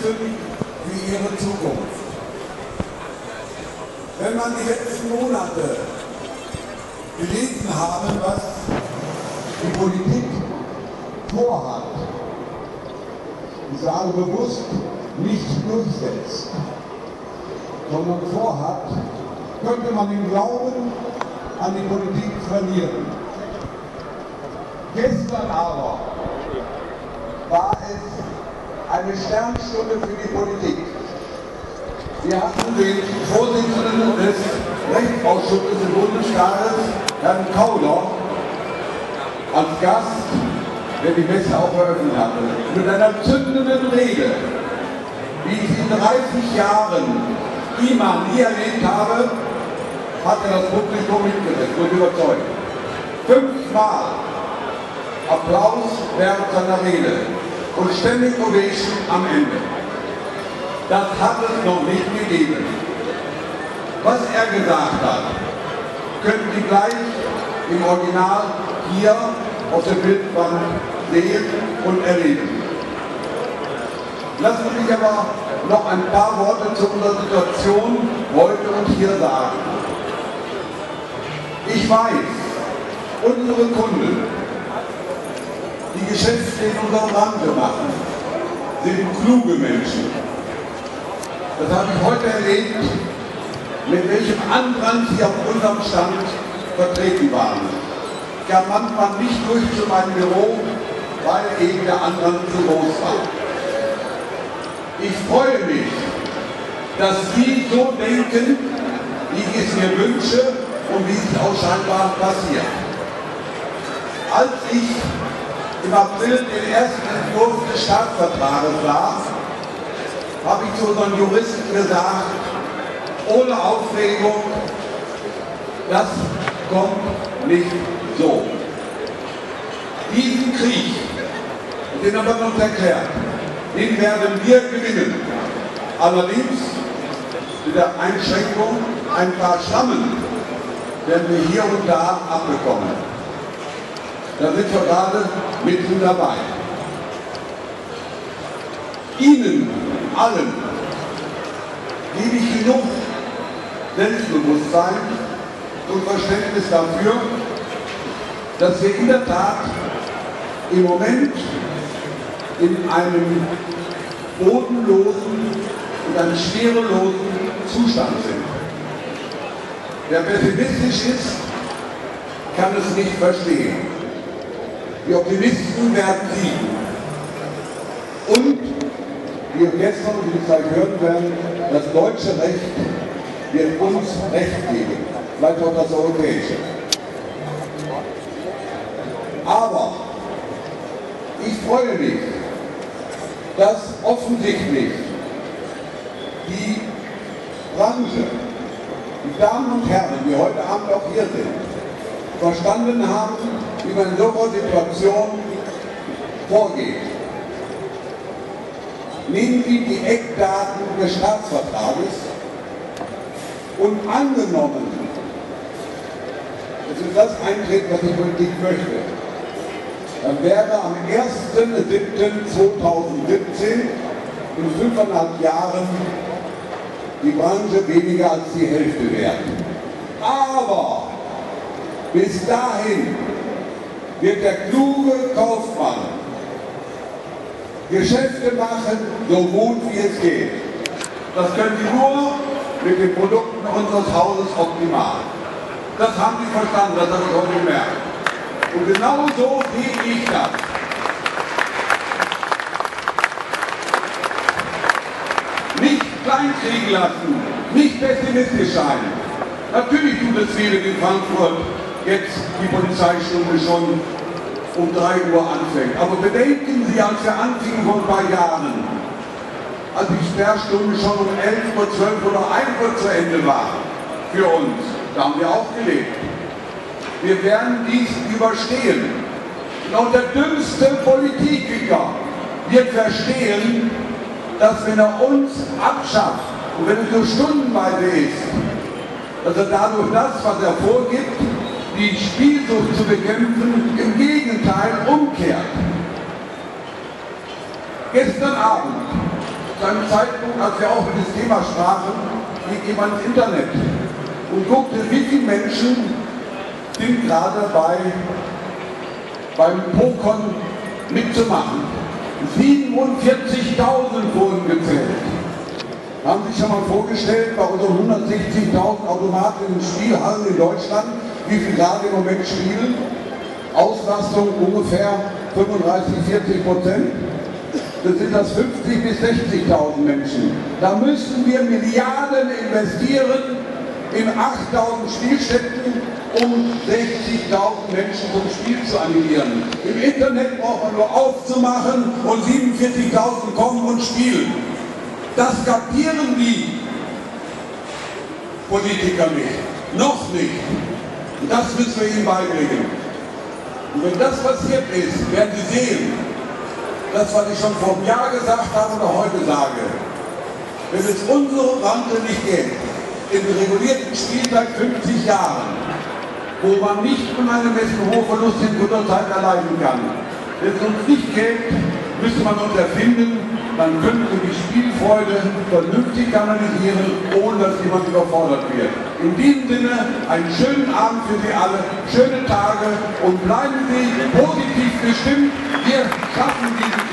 fürchten für ihre Zukunft. Wenn man die letzten Monate gelesen haben, was die Politik vorhat, ich sage bewusst, nicht durchsetzt, sondern vorhat, könnte man den Glauben an die Politik verlieren. Gestern aber war es eine Sternstunde für die Politik. Wir hatten den Vorsitzenden des Rechtsausschusses des Bundestages, Herrn Kauder, als Gast, der die Messe auch eröffnet hatte, mit einer zündenden Rede, wie ich in 30 Jahren immer nie erlebt habe, hat er das Publikum mitgesetzt und überzeugt. Fünfmal Applaus während seiner Rede und Standing Ovation am Ende. Das hat es noch nicht gegeben. Was er gesagt hat, können Sie gleich im Original hier auf der Bildwand sehen und erleben. Lassen Sie mich aber noch ein paar Worte zu unserer Situation heute und hier sagen. Ich weiß, unsere Kunden, die Geschäfte in unserem Lande machen, sind kluge Menschen. Das habe ich heute erlebt, mit welchem Andrang sie auf unserem Stand vertreten waren. Ich kam manchmal nicht durch zu meinem Büro, weil eben der Andrang zu groß war. Ich freue mich, dass Sie so denken, wie ich es mir wünsche und wie es auch scheinbar passiert. Als ich im April den ersten Entwurf des Staatsvertrages las, habe ich zu unseren Juristen gesagt, ohne Aufregung, das kommt nicht so. Diesen Krieg, den haben wir uns erklärt, den werden wir gewinnen. Allerdings mit der Einschränkung, ein paar Schrammen werden wir hier und da abbekommen. Da sind wir gerade mitten dabei. Ihnen allen gebe ich genug Selbstbewusstsein und Verständnis dafür, dass wir in der Tat im Moment in einem bodenlosen und einem schwerelosen Zustand sind. Wer pessimistisch ist, kann es nicht verstehen. Die Optimisten werden siegen. Und, wie wir gestern, wie wir gleich hören werden, das deutsche Recht wird uns Recht geben, vielleicht auch das europäische. Aber ich freue mich, dass offensichtlich die Branche, die Damen und Herren, die heute Abend auch hier sind, verstanden haben, wie man in solcher Situation vorgeht. Nehmen Sie die Eckdaten des Staatsvertrages und angenommen, ist das eintreten, was die Politik möchte, dann wäre am 1.7.2017 in fünfeinhalb Jahren die Branche weniger als die Hälfte wert. Aber bis dahin wird der kluge Kaufmann Geschäfte machen, so gut wie es geht. Das können Sie nur mit den Produkten unseres Hauses optimal. Das haben Sie verstanden, das habe ich heute gemerkt. Und genau so sehe ich das. Nicht kleinkriegen lassen, nicht pessimistisch sein. Natürlich tut es wenn in Frankfurt jetzt die Polizeistunde schon um 3 Uhr anfängt. Aber bedenken Sie, als wir anfingen vor ein paar Jahren, als die Sperrstunde schon um 11 Uhr, 12 Uhr oder 1 Uhr zu Ende war, für uns, da haben wir auch gelebt. Wir werden dies überstehen. Und der dümmste Politiker wird verstehen, dass wenn er uns abschafft und wenn es nur stundenweise ist, dass er dadurch das, was er vorgibt, die Spielsucht zu bekämpfen, im Gegenteil umkehrt. Gestern Abend zu einem Zeitpunkt, als wir auch über das Thema sprachen, ging jemand ins Internet und guckte, wie viele Menschen sind gerade bei, beim Pokern mitzumachen. 47.000 wurden gezählt. Haben Sie sich schon mal vorgestellt, bei unseren 160.000 Automaten in Spielhallen in Deutschland, wie viel gerade im Moment spielen? Auslastung ungefähr 35, 40 Prozent. Das sind das 50 bis 60.000 Menschen. Da müssen wir Milliarden investieren in 8.000 Spielstätten, um 60.000 Menschen zum Spiel zu animieren. Im Internet braucht man nur aufzumachen und 47.000 kommen und spielen. Das kapieren die Politiker nicht. Noch nicht. Das müssen wir ihnen beibringen. Und wenn das passiert ist, werden Sie sehen, das, was ich schon vor einem Jahr gesagt habe oder heute sage, wenn es unsere Rente nicht gäbe, im regulierten Spieltag 50 Jahren, wo man nicht von einem Messen hohe Verluste in guter Zeit erleiden kann. Wenn es uns nicht gäbe, müsste man uns erfinden, dann könnten wir die Spielfreude vernünftig kanalisieren, ohne dass jemand überfordert wird. In diesem Sinne, einen schönen Abend für Sie alle, schöne Tage und bleiben Sie positiv gestimmt. Wir schaffen diesen